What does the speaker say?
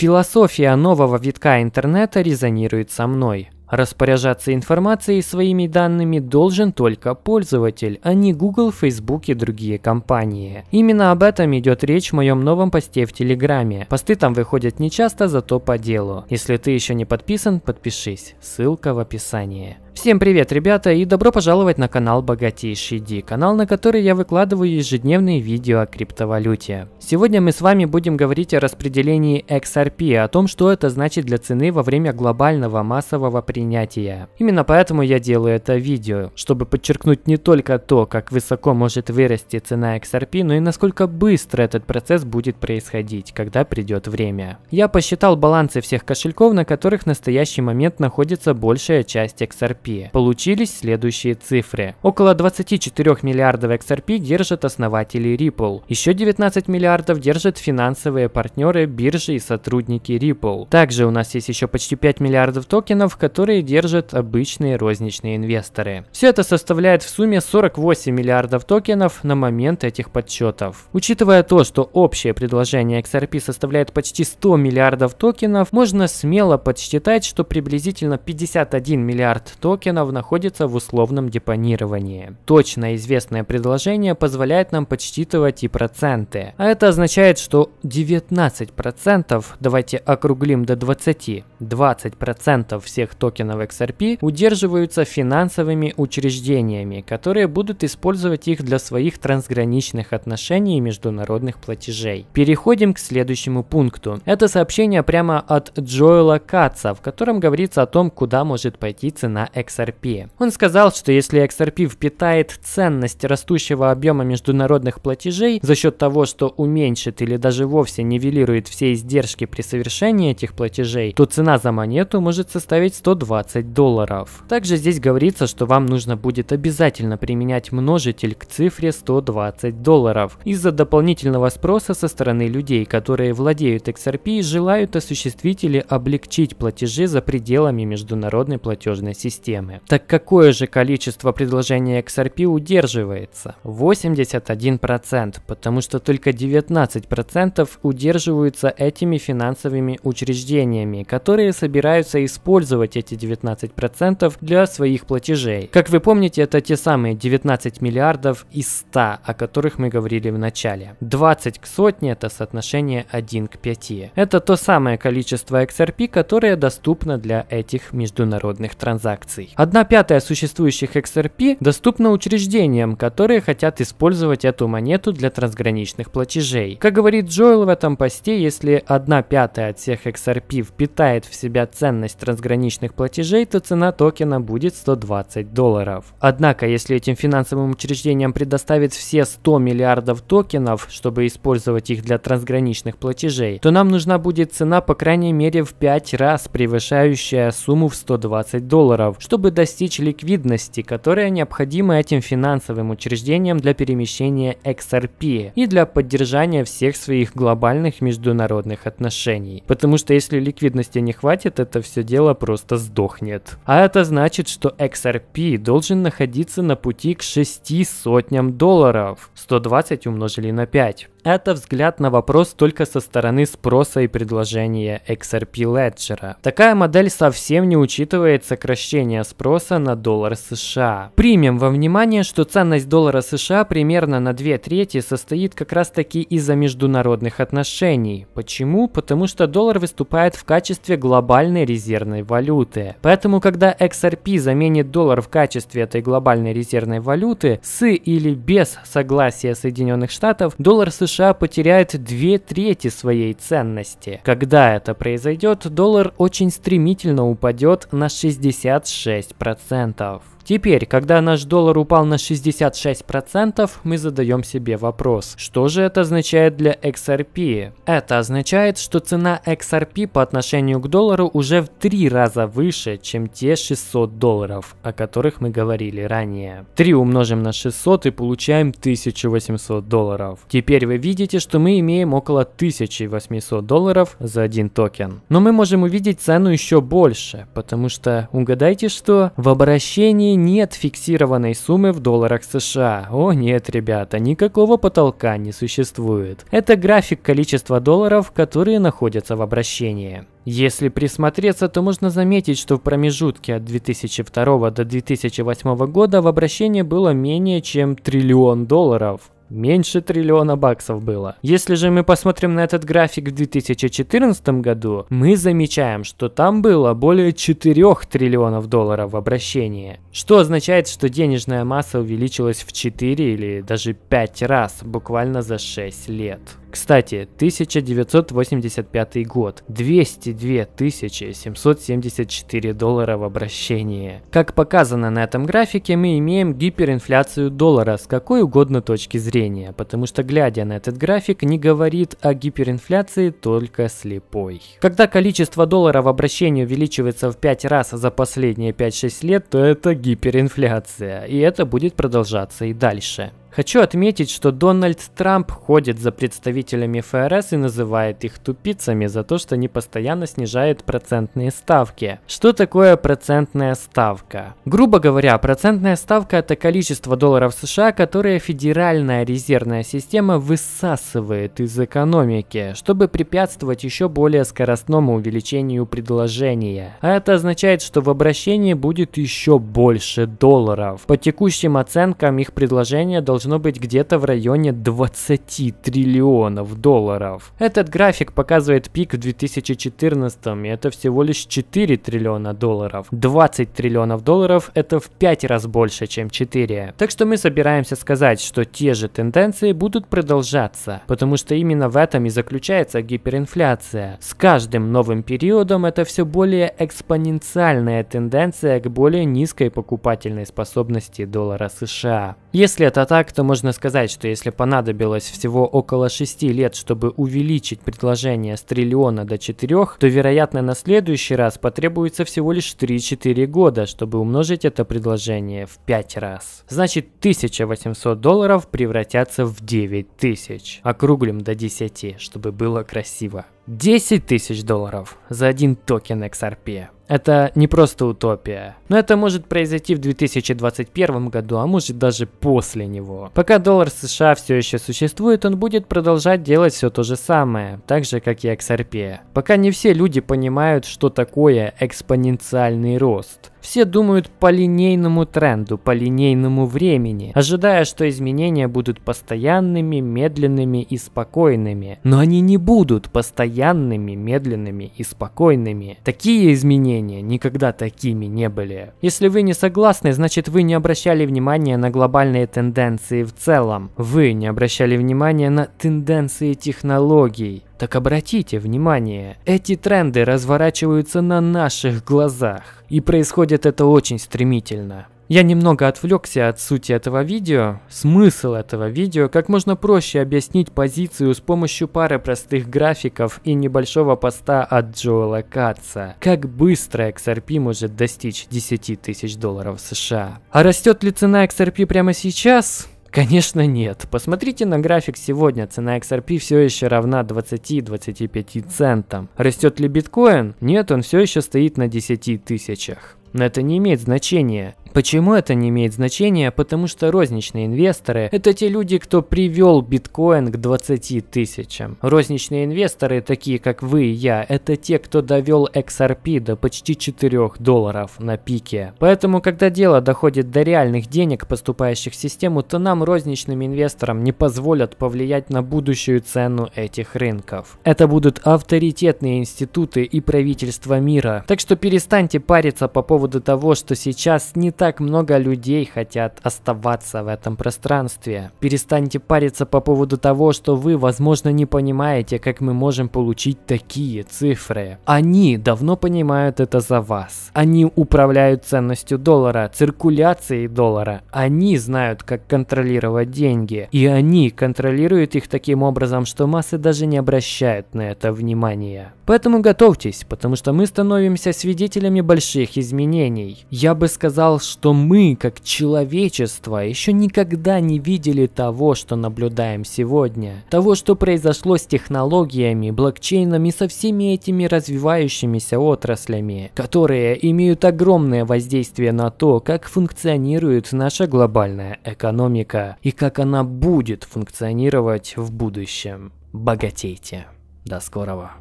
Философия нового витка интернета резонирует со мной. Распоряжаться информацией своими данными должен только пользователь, а не Google, Facebook и другие компании. Именно об этом идет речь в моем новом посте в Телеграме. Посты там выходят не часто, зато по делу. Если ты еще не подписан, подпишись. Ссылка в описании. Всем привет, ребята, и добро пожаловать на канал Богатейший Ди, канал, на который я выкладываю ежедневные видео о криптовалюте. Сегодня мы с вами будем говорить о распределении XRP, о том, что это значит для цены во время глобального массового принятия. Именно поэтому я делаю это видео, чтобы подчеркнуть не только то, как высоко может вырасти цена XRP, но и насколько быстро этот процесс будет происходить, когда придет время. Я посчитал балансы всех кошельков, на которых в настоящий момент находится большая часть XRP XRP. Получились следующие цифры. Около 24 миллиардов XRP держат основатели Ripple. Еще 19 миллиардов держат финансовые партнеры биржи и сотрудники Ripple. Также у нас есть еще почти 5 миллиардов токенов, которые держат обычные розничные инвесторы. Все это составляет в сумме 48 миллиардов токенов на момент этих подсчетов. Учитывая то, что общее предложение XRP составляет почти 100 миллиардов токенов, можно смело подсчитать, что приблизительно 51 миллиард токенов токенов находится в условном депонировании. Точно известное предложение позволяет нам подсчитывать и проценты. А это означает, что 19%, давайте округлим до 20, 20% всех токенов XRP удерживаются финансовыми учреждениями, которые будут использовать их для своих трансграничных отношений и международных платежей. Переходим к следующему пункту. Это сообщение прямо от Джоэла Каца, в котором говорится о том, куда может пойти цена XRP. Он сказал, что если XRP впитает ценность растущего объема международных платежей за счет того, что уменьшит или даже вовсе нивелирует все издержки при совершении этих платежей, то цена за монету может составить 120 долларов. Также здесь говорится, что вам нужно будет обязательно применять множитель к цифре 120 долларов из-за дополнительного спроса со стороны людей, которые владеют XRP и желают осуществить или облегчить платежи за пределами международной платежной системы системы. Так какое же количество предложений XRP удерживается? 81%, потому что только 19% удерживаются этими финансовыми учреждениями, которые собираются использовать эти 19% для своих платежей. Как вы помните, это те самые 19 миллиардов из 100, о которых мы говорили в начале. 20 к сотне это соотношение 1 к 5. Это то самое количество XRP, которое доступно для этих международных транзакций акций. Одна пятая существующих XRP доступна учреждениям, которые хотят использовать эту монету для трансграничных платежей. Как говорит Джоэл в этом посте, если одна пятая от всех XRP впитает в себя ценность трансграничных платежей, то цена токена будет 120 долларов. Однако, если этим финансовым учреждениям предоставить все 100 миллиардов токенов, чтобы использовать их для трансграничных платежей, то нам нужна будет цена по крайней мере в 5 раз превышающая сумму в 120 долларов, чтобы достичь ликвидности, которая необходима этим финансовым учреждениям для перемещения XRP и для поддержания всех своих глобальных международных отношений. Потому что если ликвидности не хватит, это все дело просто сдохнет. А это значит, что XRP должен находиться на пути к 6 сотням долларов. 120 умножили на 5. Это взгляд на вопрос только со стороны спроса и предложения XRP Ledger. Такая модель совсем не учитывает сокращение спроса на доллар США. Примем во внимание, что ценность доллара США примерно на 2 трети состоит как раз таки из-за международных отношений. Почему? Потому что доллар выступает в качестве глобальной резервной валюты. Поэтому, когда XRP заменит доллар в качестве этой глобальной резервной валюты, с или без согласия Соединенных Штатов, доллар США США потеряет две трети своей ценности. Когда это произойдет, доллар очень стремительно упадет на 66%. Теперь, когда наш доллар упал на 66%, мы задаем себе вопрос, что же это означает для XRP? Это означает, что цена XRP по отношению к доллару уже в три раза выше, чем те 600 долларов, о которых мы говорили ранее. 3 умножим на 600 и получаем 1800 долларов. Теперь вы видите, что мы имеем около 1800 долларов за один токен. Но мы можем увидеть цену еще больше, потому что, угадайте что, в обращении нет фиксированной суммы в долларах США. О нет, ребята, никакого потолка не существует. Это график количества долларов, которые находятся в обращении. Если присмотреться, то можно заметить, что в промежутке от 2002 до 2008 года в обращении было менее чем триллион долларов. Меньше триллиона баксов было. Если же мы посмотрим на этот график в 2014 году, мы замечаем, что там было более 4 триллионов долларов в обращении. Что означает, что денежная масса увеличилась в 4 или даже 5 раз буквально за 6 лет. Кстати, 1985 год. 202 774 доллара в обращении. Как показано на этом графике, мы имеем гиперинфляцию доллара с какой угодно точки зрения, потому что глядя на этот график не говорит о гиперинфляции только слепой. Когда количество доллара в обращении увеличивается в 5 раз за последние 5-6 лет, то это гиперинфляция, и это будет продолжаться и дальше. Хочу отметить, что Дональд Трамп ходит за представителями ФРС и называет их тупицами за то, что они постоянно снижают процентные ставки. Что такое процентная ставка? Грубо говоря, процентная ставка это количество долларов США, которые Федеральная резервная система высасывает из экономики, чтобы препятствовать еще более скоростному увеличению предложения. А это означает, что в обращении будет еще больше долларов. По текущим оценкам их предложение должно должно быть где-то в районе 20 триллионов долларов. Этот график показывает пик в 2014 и это всего лишь 4 триллиона долларов. 20 триллионов долларов это в 5 раз больше, чем 4. Так что мы собираемся сказать, что те же тенденции будут продолжаться, потому что именно в этом и заключается гиперинфляция. С каждым новым периодом это все более экспоненциальная тенденция к более низкой покупательной способности доллара США. Если это так, то можно сказать, что если понадобилось всего около 6 лет, чтобы увеличить предложение с триллиона до 4, то вероятно на следующий раз потребуется всего лишь 3-4 года, чтобы умножить это предложение в 5 раз. Значит 1800 долларов превратятся в 9000. Округлим до 10, чтобы было красиво. 10 тысяч долларов за один токен XRP. Это не просто утопия. Но это может произойти в 2021 году, а может даже после него. Пока доллар США все еще существует, он будет продолжать делать все то же самое, так же как и XRP. Пока не все люди понимают, что такое экспоненциальный рост. Все думают по линейному тренду, по линейному времени, ожидая, что изменения будут постоянными, медленными и спокойными. Но они не будут постоянными, медленными и спокойными. Такие изменения никогда такими не были. Если вы не согласны, значит вы не обращали внимания на глобальные тенденции в целом. Вы не обращали внимания на тенденции технологий. Так обратите внимание, эти тренды разворачиваются на наших глазах. И происходит это очень стремительно. Я немного отвлекся от сути этого видео. Смысл этого видео как можно проще объяснить позицию с помощью пары простых графиков и небольшого поста от Джоэла Катца. Как быстро XRP может достичь 10 тысяч долларов США. А растет ли цена XRP прямо сейчас? Конечно нет. Посмотрите на график сегодня. Цена XRP все еще равна 20-25 центам. Растет ли биткоин? Нет, он все еще стоит на 10 тысячах. Но это не имеет значения. Почему это не имеет значения? Потому что розничные инвесторы – это те люди, кто привел биткоин к 20 тысячам. Розничные инвесторы, такие как вы и я, это те, кто довел XRP до почти 4 долларов на пике. Поэтому, когда дело доходит до реальных денег, поступающих в систему, то нам, розничным инвесторам, не позволят повлиять на будущую цену этих рынков. Это будут авторитетные институты и правительства мира. Так что перестаньте париться по поводу того, что сейчас не так много людей хотят оставаться в этом пространстве. Перестаньте париться по поводу того, что вы, возможно, не понимаете, как мы можем получить такие цифры. Они давно понимают это за вас. Они управляют ценностью доллара, циркуляцией доллара. Они знают, как контролировать деньги. И они контролируют их таким образом, что массы даже не обращают на это внимания. Поэтому готовьтесь, потому что мы становимся свидетелями больших изменений. Я бы сказал, что мы, как человечество, еще никогда не видели того, что наблюдаем сегодня. Того, что произошло с технологиями, блокчейнами, со всеми этими развивающимися отраслями, которые имеют огромное воздействие на то, как функционирует наша глобальная экономика и как она будет функционировать в будущем. Богатейте. До скорого.